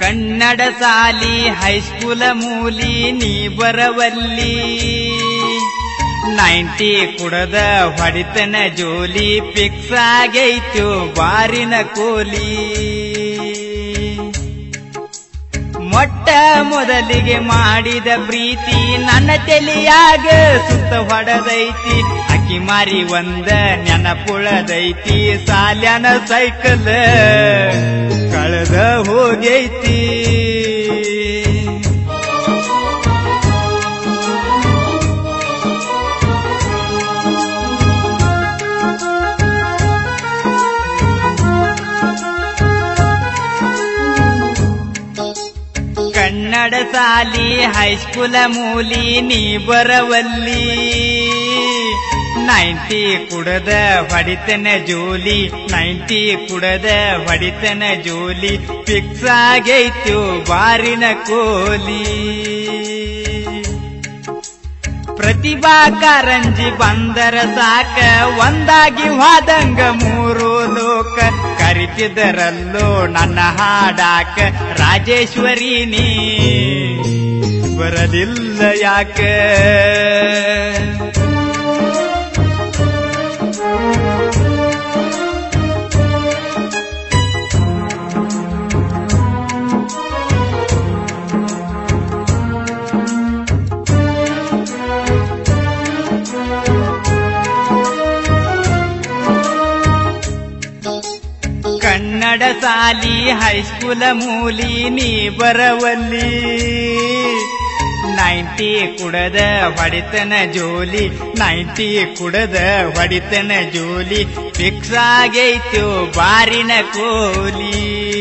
ಕನ್ನಡ ಸಾಲಿ ಹೈಸ್ಕೂಲ ಮೂಲಿ ನೀ ಬರವಲ್ಲಿ. ನೈಂಟಿ ಕುಡದ ಹೊಡಿತನ ಜೋಲಿ ಫಿಕ್ಸ್ ಆಗೈತು ಬಾರಿನ ಕೋಲಿ. ಮೊಟ್ಟ ಮೊದಲಿಗೆ ಮಾಡಿದ ಪ್ರೀತಿ ನನ್ನ ತಲೆಯಾಗ ಸುತ್ತ ಹೊಡೆದೈತಿ. ಅಕ್ಕಿ ಮಾರಿ ಒಂದ ನೆನಪುಳದೈತಿ. ಸಾಲ್ಯನ ಸೈಕಲ್ ಕಳೆದ ಹೋಗೈತಿ. ಕನ್ನಡ ಸಾಲಿ ಹೈಸ್ಕೂಲ ಮೂಲಿ ನೀ ಬರವಲ್ಲಿ. ನೈಂಟಿ ಕುಡದ ಹೊಡಿತನ ಜೋಲಿ, ನೈಂಟಿ ಕುಡದ ಹೊಡಿತನ ಜೋಲಿ ಫಿಕ್ಸ್ ಆಗೈತು ಬಾರಿನ ಕೋಲಿ. ಪ್ರತಿಭಾ ಕಾರಂಜಿ ಬಂದರ ಸಾಕ, ಒಂದಾಗಿ ವಾದಂಗ ಮೂರು ಲೋಕ. ಕರಿತಿದ್ದರಲ್ಲೋ ನನ್ನ ಹಾಡಾಕ ರಾಜೇಶ್ವರಿ ನೀ. ಬರಲಿಲ್ಲ ಯಾಕ? ಕನ್ನಡ ಸಾಲಿ ಹೈಸ್ಕೂಲ ಮೂಲಿ ನೀ ಬರವಲ್ಲಿ. ನೈಂಟಿ ಕುಡದ ಹೊಡಿತನ ಜೋಲಿ, ನೈಂಟಿ ಕುಡದ ಹೊಡಿತನ ಜೋಲಿ ಫಿಕ್ಸ್ ಆಗೈತು ಬಾರಿನ ಕೋಲಿ.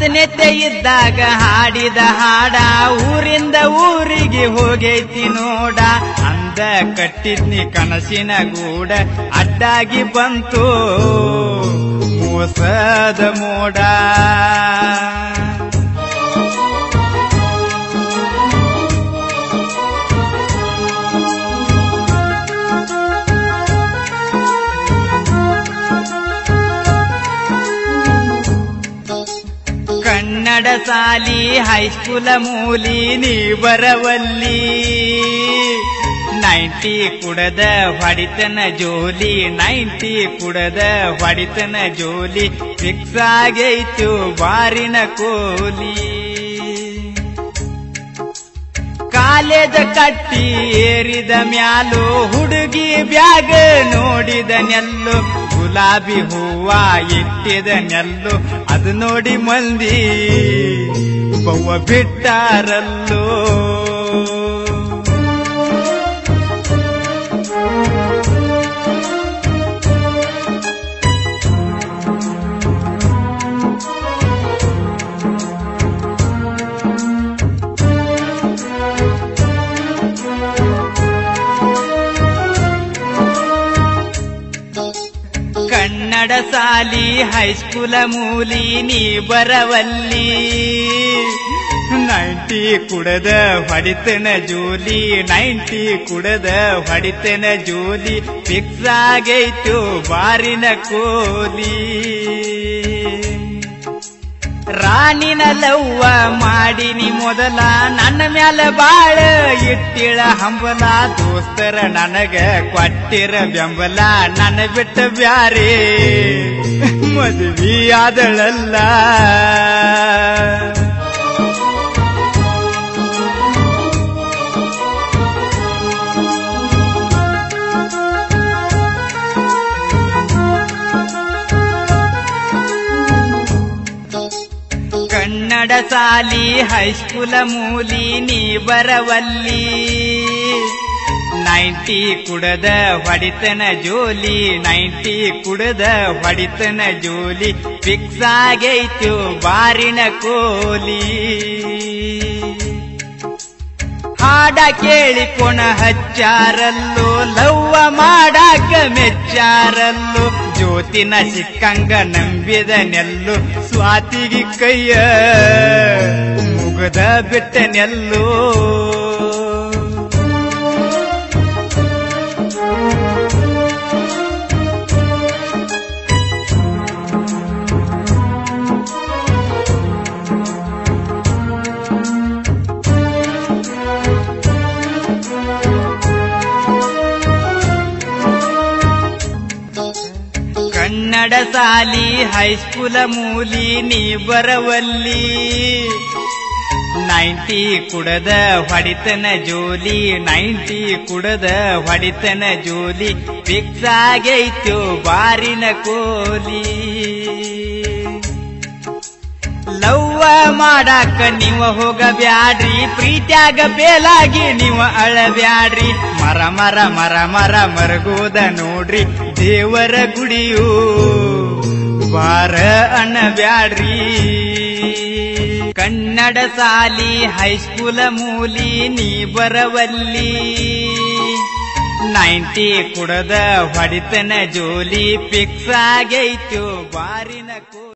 ಹತ್ತನೆತ್ತೆ ಇದ್ದಾಗ ಹಾಡಿದ ಹಾಡ ಊರಿಂದ ಊರಿಗೆ ಹೋಗೈತಿ ನೋಡ. ಅಂದ ಕಟ್ಟಿದ್ನಿ ಕನಸಿನ ಗೂಡ, ಅಡ್ಡಾಗಿ ಬಂತು ಮೋಸದ ಮೋಡ. ಸಾಲಿ ಹೈಸ್ಕೂಲ ಮೂಲಿ ನೀ ಬರವಲ್ಲಿ. ನೈಂಟಿ ಕುಡದ ಹೊಡಿತನ ಜೋಲಿ, ನೈಂಟಿ ಕುಡದ ಹೊಡಿತನ ಜೋಲಿ ಫಿಕ್ಸ್ ಆಗೈತು ಬಾರಿನ ಕೋಲಿ. ಕಾಲೇಜ ಕಟ್ಟಿ ಏರಿದ ಮ್ಯಾಲು ಹುಡುಗಿ ಬ್ಯಾಗ ನೋಡಿದ ನೆಲ್ಲು ಗುಲಾಬಿ ಹೂವ ಇಟ್ಟಿದ ನೆಲ್ಲು ಅದು ನೋಡಿ ಮಂದಿ ಬವ್ವ ಬಿಟ್ಟಾರಲ್ಲೋ. ಕನ್ನಡ ಸಾಲಿ ಹೈಸ್ಕೂಲ ಮೂಲಿ, ನೀ ಬರವಲ್ಲಿ. ನೈಂಟಿ ಕುಡದ ಹೊಡಿತನ ಜೋಲಿ, ನೈಂಟಿ ಕುಡದ ಹೊಡಿತನ ಜೋಲಿ ಫಿಕ್ಸ್ ಆಗೈತು ಬಾರಿನ ಕೋಲಿ. ರಾಣಿನ ಲವ್ವ ಮಾಡಿನಿ ಮೊದಲ, ನನ್ನ ಮ್ಯಾಲ ಬಾಳ ಇಟ್ಟಿಳ ಹಂಬಲ. ದೋಸ್ತರ ನನಗ ಕೊಟ್ಟಿರ ಬೆಂಬಲ, ನನ್ನ ಬಿಟ್ಟ ಬ್ಯಾರೇ. ಮದುವೆ ಆದಳಲ್ಲ ಕನ್ನಡ ಸಾಲಿ ಹೈಸ್ಕೂಲ ಮೂಲಿ ನೀ ಬರವಲ್ಲಿ. ನೈಂಟಿ ಕುಡದ ಹೊಡಿತನ ಜೋಲಿ, ನೈಂಟಿ ಕುಡದ ಹೊಡಿತನ ಜೋಲಿ ಫಿಕ್ಸ್ ಆಗೈತು ಬಾರಿನ ಕೋಲಿ. ಹಾಡ ಕೇಳಿಕೊಣ ಹಚ್ಚಾರಲ್ಲೋ, ಲವ್ವ ಮಾಡಾಕ ಮೆಚ್ಚಾರಲ್ಲೋ, ಜ್ಯೋತಿನ ಸಿಕ್ಕಂಗ ನಂಬಿದ ನೆಲ್ಲು, ಸ್ವಾತಿಗೆ ಕೈಯ ಮುಗದ ಬಿಟ್ಟ ನೆಲ್ಲು. ಕನ್ನಡ ಸಾಲಿ ಹೈಸ್ಕೂಲ ಮೂಲಿ, ನೀ ಬರವಲ್ಲಿ. ನೈಂಟಿ ಕುಡದ ಹೊಡಿತನ ಜೋಲಿ ನೈಂಟಿ ಕುಡದ ಹೊಡಿತನ ಜೋಲಿ ಫಿಕ್ಸ್ ಆಗೈತು ಬಾರಿನ ಕೋಲಿ. ಲವ್ವ ಮಾಡಾಕ ನೀವ ಹೋಗಬ್ಯಾಡ್ರಿ, ಪ್ರೀತ್ಯಾಗ ಬೇಲಾಗಿ ನೀವ ಅಳಬ್ಯಾಡ್ರಿ. ಮರ ಮರ ಮರ ಮರ ಮರಗೋದ ನೋಡ್ರಿ, ದೇವರ ಗುಡಿಯು ಬಾರ ಅನ್ನಬ್ಯಾಡ್ರಿ. ಕನ್ನಡ ಸಾಲಿ, ಹೈಸ್ಕೂಲ ಮೂಲಿ, ನೀ ಬರವಲ್ಲಿ. ನೈಂಟಿ ಕುಡದ ಹೊಡಿತನ ಜೋಲಿ ಫಿಕ್ಸ್ ಆಗೈತು ಬಾರಿನ